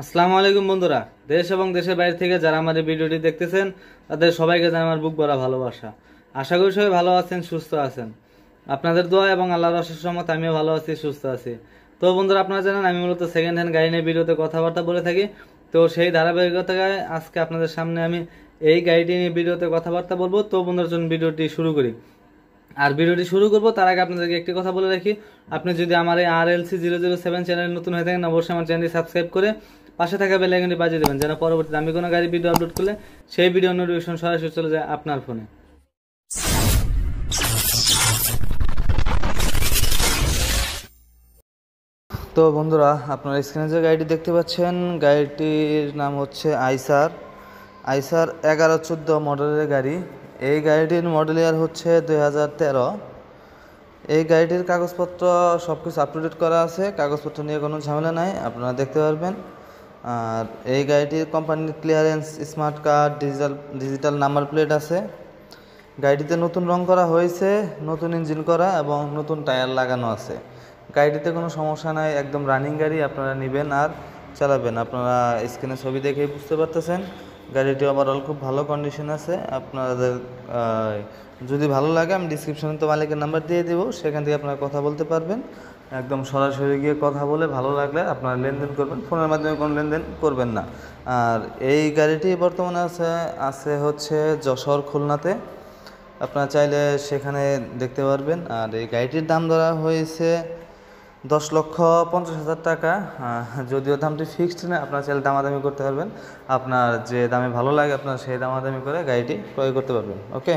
আসসালামু আলাইকুম বন্ধুরা। দেশ এবং দেশের বাইরে থেকে যারা এই ভিডিওটি দেখতেছেন, তাদের সবাইকে জানাই আমার বুক ভরা ভালোবাসা। আশা করি সবাই ভালো আছেন, সুস্থ আছেন। আপনাদের দোয়া এবং আল্লাহর অশেষ রহমত আমিও ভালো আছি, সুস্থ আছি। তো বন্ধুরা, আপনারা জানেন, আমি মূলত সেকেন্ড হ্যান্ড গাড়ি নিয়ে ভিডিওতে কথাবার্তা বলে থাকি। তো সেই ধারাবাহিকতায় আজকে আপনাদের সামনে আমি এই গাড়িটি নিয়ে ভিডিওতে কথাবার্তা বলব। তো বন্ধুরা জন্য ভিডিওটি শুরু করি। আর ভিডিওটি শুরু করব, তার আগে আপনাদেরকে একটি কথা বলে রাখি। আপনি যদি আমার এই R L C zero zero seven channel নতুন হয়ে থাকেন, অবশ্যই আমার চ্যানেলটি সাবস্ক্রাইব করে পাশে থাকা বেল আইকনটি বাজিয়ে দেবেন, যেন পরবর্তীতে আমি কোনো গাড়ি ভিডিও আপলোড করলে সেই ভিডিও নোটিফিকেশন সরাসরি চলে যায় আপনার ফোনে তো বন্ধুরা, আপনারা স্ক্রিনে যে গাড়িটি দেখতে পাচ্ছেন, গাড়িটির নাম হচ্ছে আইসার। আইসার এগারো চোদ্দ মডেলের গাড়ি। এই গাড়িটির মডেল ইয়ার হচ্ছে দুই হাজার তেরো। এই গাড়িটির কাগজপত্র সব কিছু আপ টু ডেট করা আছে, কাগজপত্র নিয়ে কোনো ঝামেলা নাই, আপনারা দেখতে পারবেন। আর এই গাড়িটির কোম্পানির clearance smart card digital digital number plate আছে। গাড়িটিতে নতুন রং করা হয়েছে, নতুন ইঞ্জিন করা এবং নতুন টায়ার লাগানো আছে। গাড়িটিতে কোনো সমস্যা নাই, একদম রানিং গাড়ি, আপনারা নেবেন আর চালাবেন। আপনারা স্ক্রিনে ছবি দেখেই বুঝতে পারতেছেন। গাড়িটি ওভারঅল খুব ভালো কন্ডিশন আছে। আপনাদের যদি ভালো লাগে, আমি ডিসক্রিপশনে তো মালিকের নাম্বার দিয়ে দেবো, সেখান থেকে আপনারা কথা বলতে পারবেন। একদম সরাসরি গিয়ে কথা বলে ভালো লাগলে আপনারা লেনদেন করবেন, ফোনের মাধ্যমে কোনো লেনদেন করবেন না। আর এই গাড়িটি বর্তমানে আছে আছে হচ্ছে যশোর খুলনাতে। আপনারা চাইলে সেখানে দেখতে পারবেন। আর এই গাড়িটির দাম ধরা হয়েছে দশ লক্ষ পঞ্চাশ হাজার টাকা। যদিও দামটি ফিক্সড না, আপনার চাইলে দামাদামি করতে পারবেন। আপনার যে দামে ভালো লাগে, আপনার সেই দামাদামি করে গাড়িটি ক্রয় করতে পারবেন। ওকে